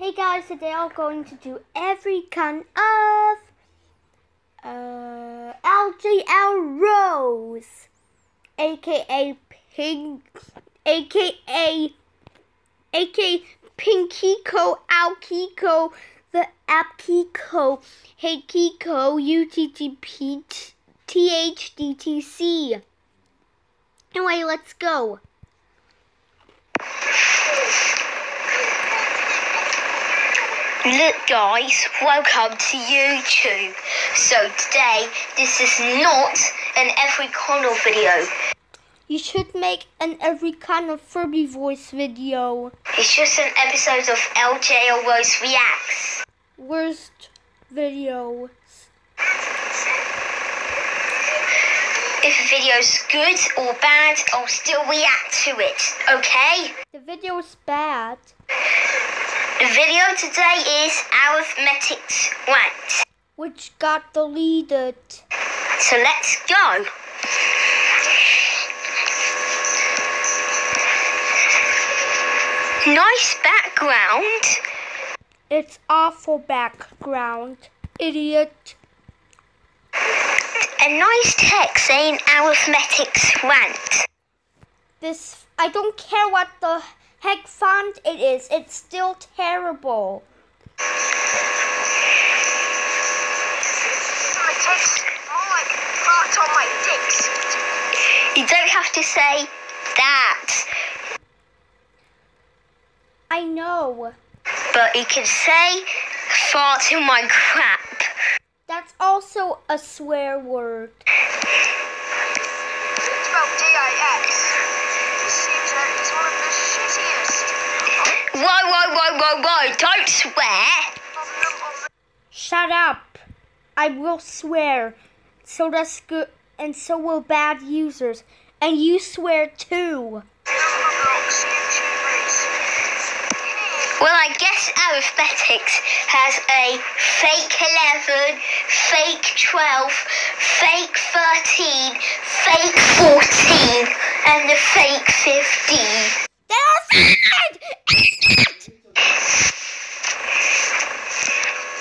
Hey guys, today I'm going to do every kind of uh, LJL Rose, aka Pink, aka aka Pinkiko, Alkiko, the app Kiko, Hey Kiko, UTTP, THDTC. Anyway, let's go. Look guys, welcome to YouTube. So today, this is not an every corner video. You should make an every kind of Furby voice video. It's just an episode of LJ Rose Reacts. Worst videos. If a video's good or bad, I'll still react to it, okay? The video is bad. The video today is Arithmetics Ranked. which got deleted. So let's go. Nice background. It's awful background. Idiot. A nice text saying arithmetics ranked. This I don't care what the heck font it is. It's still terrible. My text more like heart on my dicks. You don't have to say that, I know. but you can say fart in my crap. That's also a swear word. It's spelled D-I-X. This seems like it's one of the shittiest. Whoa, whoa, whoa, whoa, whoa, don't swear. Of them on the Shut up. I will swear. So does good and so will bad users. And you swear too. number blocks YouTubers. Well, I guess arithmetics has a fake 11, fake 12, fake 13, fake 14, and a fake 15. They are bad!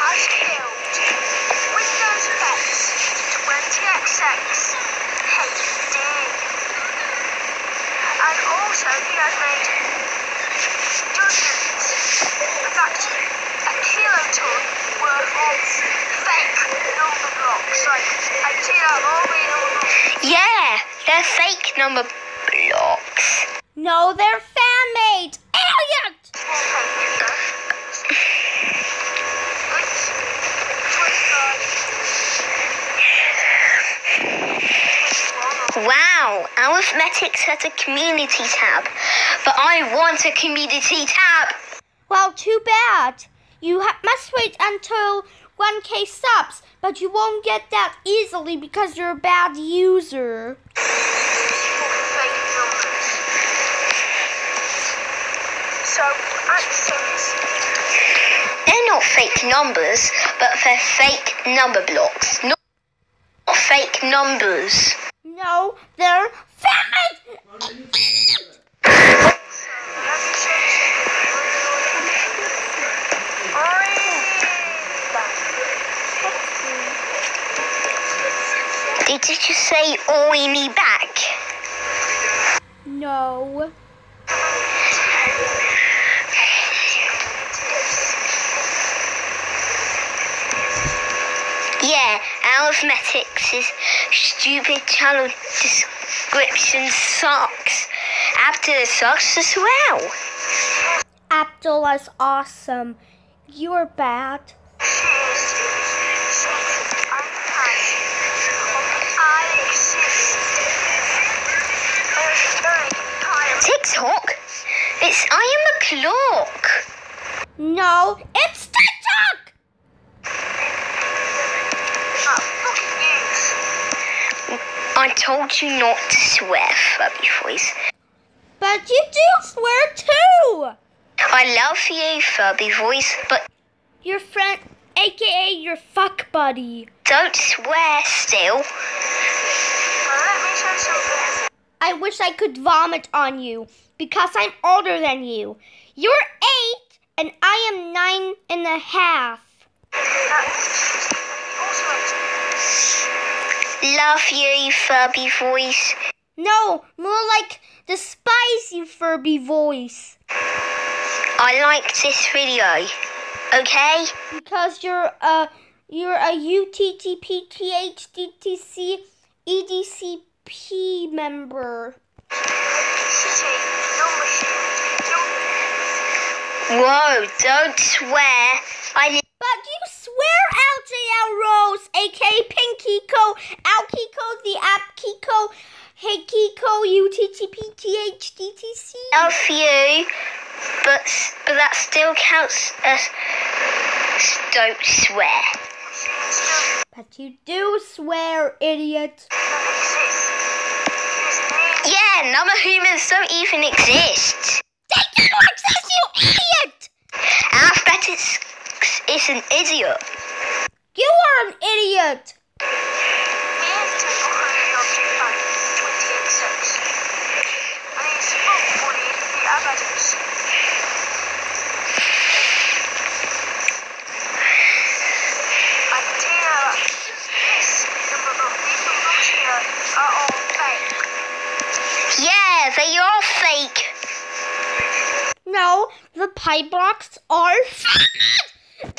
Has killed Windows Pets 20XX HD. And also he has made dozens, in fact a kiloton worth of fake number blocks. Like I did have all the number blocks. Yeah, they're fake number blocks. No, they're fan made! Idiot! wallpaper. Oops. 25. 21 or Wow, arithmetics has a community tab, but I want a community tab. Well, too bad. You ha- must wait until 1k subs, but you won't get that easily because you're a bad user. So. They're not fake numbers, but they're fake number blocks, not fake numbers. No, they're fan made! So, let me show you something. Did you just say oi me back? No. Yeah, arithmetics' is stupid channel description sucks. After sucks as well. Abdul is awesome. You're bad. TikTok? I am a clock. No, it's TikTok! I told you not to swear, Furby Voice. But you do swear too! I love you, Furby Voice, but Your friend, aka your fuck buddy. don't swear still. I wish I could vomit on you because I'm older than you. You're eight and I am nine and a half. Love you, Furby voice. No, more like the spicy Furby voice. I liked this video. Okay? Because you're a you're a UTTPTHDTC EDCP member. City, number shield, Whoa, don't swear. I li- But you swear LJL Rose, aka Pinkiko, Alkiko, the app Kiko, Hey Kiko, UTTPTHDTC. you, but but that still counts as don't swear. But you do swear, idiot. Doesn't exist. His name Yeah, none of humans don't even exist. They do exist, you idiot! Alphabetics is an idiot. You are an idiot! He entered behind the object bank 286. And he's bullied the evidence. I can tell you that this number of these numbers here are all fake. Yeah, they are fake. No, the pipe blocks are fake! And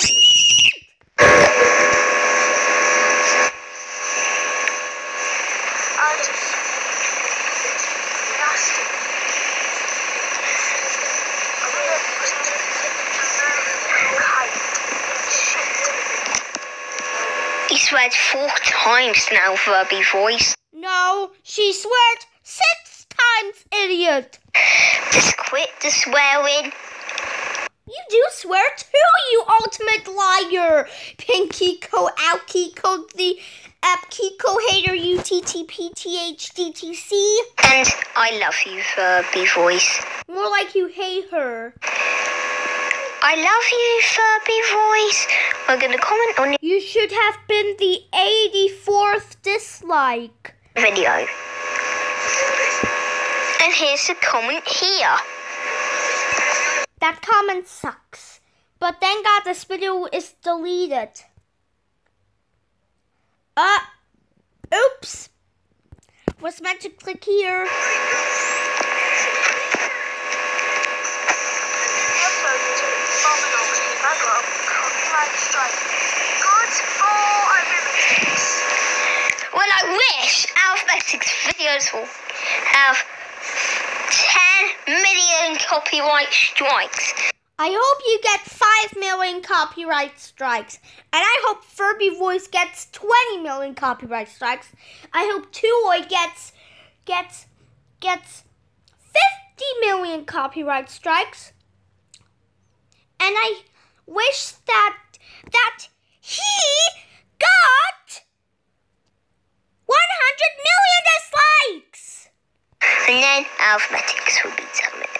nasty. I really wasn't very kind. Shit. He sweared four times now, Furby voice. No, she swears six times, idiot! Just quit the swearing. You do swear too, you ultimate liar! Pinkiko, Alkiko, the app Kiko hater, UTTPTHDTC. And I love you, Furby voice. More like you hate her. I love you, Furby voice. I'm gonna comment on You should have been the 84th dislike. video. And here's a comment here. That comment sucks. But thank God this video is deleted. Uh, oops. Was meant to click here. uploaded to Domino's Mega Copyright Strike. Good for Arithmetics. Well, I wish Alphabetics videos will have 10 million copyright strikes. I hope you get 5 million copyright strikes. And I hope Furby Voice gets 20 million copyright strikes. I hope Toy gets gets gets 50 million copyright strikes. And I wish that that he got 100 million dislikes. And then Alphabetics will be terminated.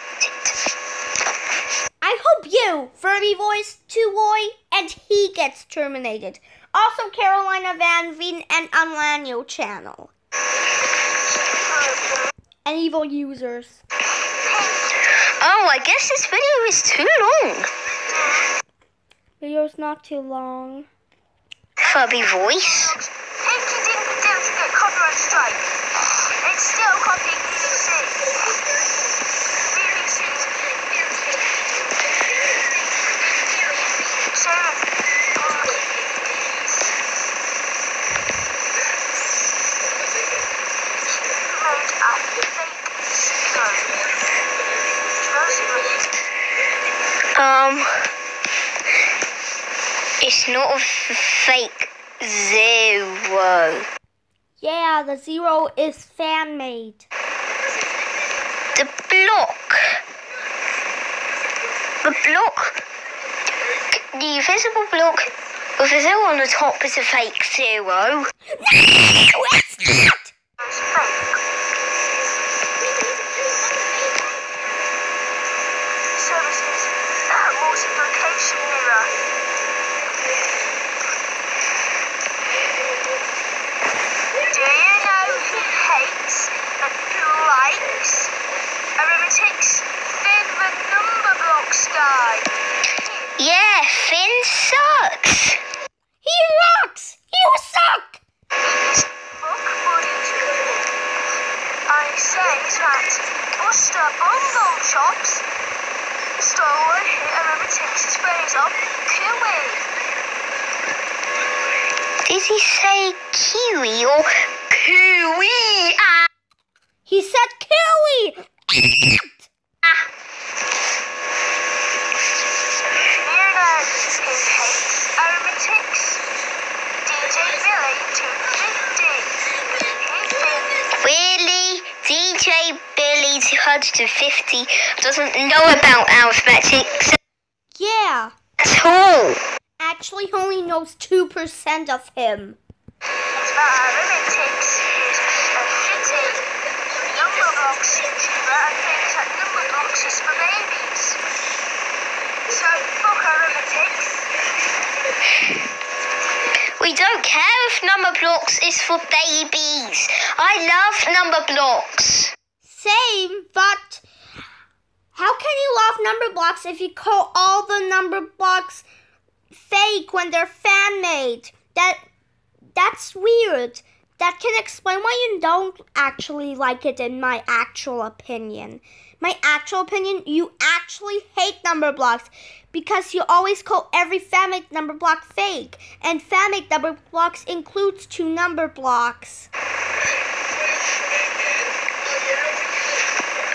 I hope you, Furby Voice, Tuoy, and he gets terminated. Also, Carolina Van Veen and Unlanio channel. And evil users. Oh, I guess this video is too long. Video's not too long. Furby voice. Didn't copyright strike. It's still copying BBC. A fake zero. No. Um, it's not a fake zero. Yeah, the zero is fan made. The block. The block. The invisible block with a zero on the top is a fake zero. No, it's not! It's fake. Services uh, multiplication mirror. Do you know who hates and who likes arithmetics? Then the number blocks guy. Yeah, Finn sucks. He rocks! You suck! Look, buddies. I says that Buster Bongo Chops stole Arithmetic's phrase of Kiwi. Did he say kiwi or kiwi? Ah. He said Kiwi! ah. Leonard who hates Arithmetics. DJ Billy 250. He thinks Really? DJ Billy 250 doesn't know about arithmetic Yeah. at all. Actually, he only knows 2% of him. that Arithmetics is a shitty number blocks YouTuber and thinks that number blocks is for babies. So fuck Arithmetics. We don't care if number blocks is for babies. I love number blocks. Same, but how can you love number blocks if you call all the number blocks fake when they're fan made? That that's weird. That can explain why you don't actually like it in my actual opinion. My actual opinion, you actually hate number blocks because you always call every fan made number block fake. And fan made number blocks includes two number blocks.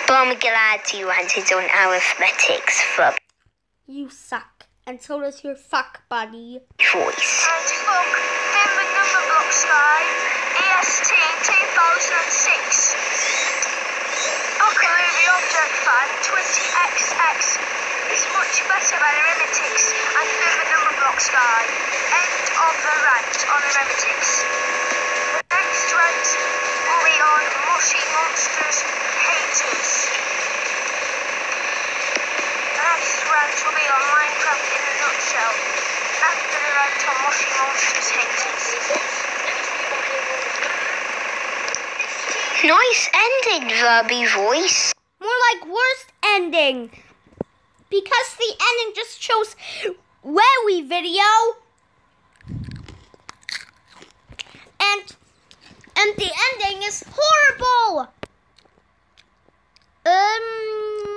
But I'm glad you answered on arithmetics for You suck. And so does your fuck buddy. Choice. And fuck him with number blocks guy. EST 2006. Buckaroo the Object Fan 20XX is much better than Arithmetics and him with number blocks guy. End of the rant on Arithmetics. The next rant will be on Mushy Monsters Haters. The next rant will be on Minecraft in a nutshell. After the rant on Mushy Monsters Haters. Nice ending, Furby voice. More like worst ending. Because the ending just shows where we video. And and the ending is horrible. Um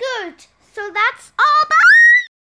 Good. So that's all. Bye.